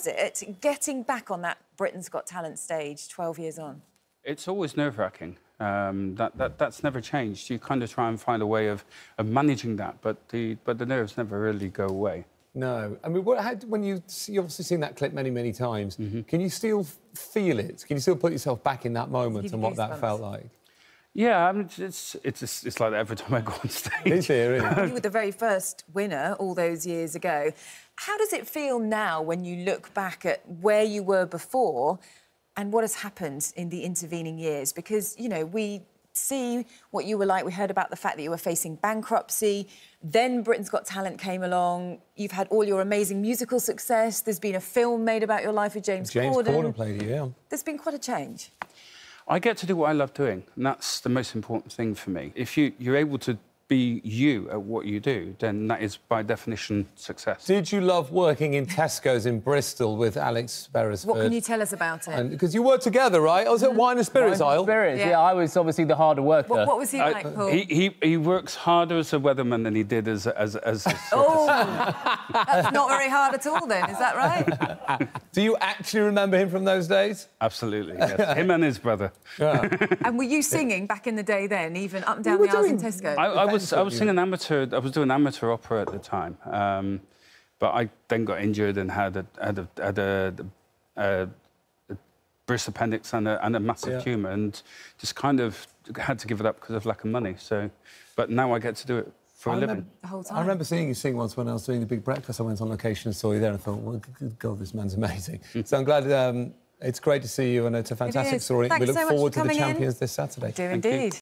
was it getting back on that Britain's Got Talent stage 12 years on? It's always nerve-wracking. Um, that, that, that's never changed. You kind of try and find a way of, of managing that, but the, but the nerves never really go away. No. I mean, what, how, when you see, you've obviously seen that clip many, many times, Mm-hmm. can you still feel it? Can you still put yourself back in that moment and you what that felt like? Yeah, I mean, it's, it's, it's, it's like that every time I go on stage. Is it really? you were the very first winner all those years ago. How does it feel now when you look back at where you were before and what has happened in the intervening years? Because, you know, we see what you were like. We heard about the fact that you were facing bankruptcy. Then Britain's Got Talent came along. You've had all your amazing musical success. There's been a film made about your life with James, James Corden. Corden played it, yeah. There's been quite a change. I get to do what I love doing, and that's the most important thing for me. If you, you're able to be you at what you do, then that is by definition success. Did you love working in Tesco's in Bristol with Alex Beresford? What can you tell us about it? Because you worked together, right? I was at mm-hmm. Wine and Spirits aisle. Spirits, Yeah. yeah. I was obviously the harder worker. what, what was he I- like, Paul? he, he, he works harder as a weatherman than he did as a- as as. Oh, that's not very hard at all, then, is that right? Do you actually remember him from those days? Absolutely, yes. Him and his brother. And were you singing back in the day then, even up and down were the aisles in Tesco? I, I was Depends I was singing amateur. I was doing amateur opera at the time, um, but I then got injured and had a had a, had a, a, a burst appendix and a, and a massive Yeah. tumour, and just kind of had to give it up because of lack of money. So, but now I get to do it for a I living. remember, The whole I remember seeing you sing once when I was doing the big breakfast. I went on location and saw you there and thought, well, good God, this man's amazing. so I'm glad um, it's great to see you and it's a fantastic is. story. Thanks we look so much forward for to the coming in. champions this Saturday. Do you. indeed.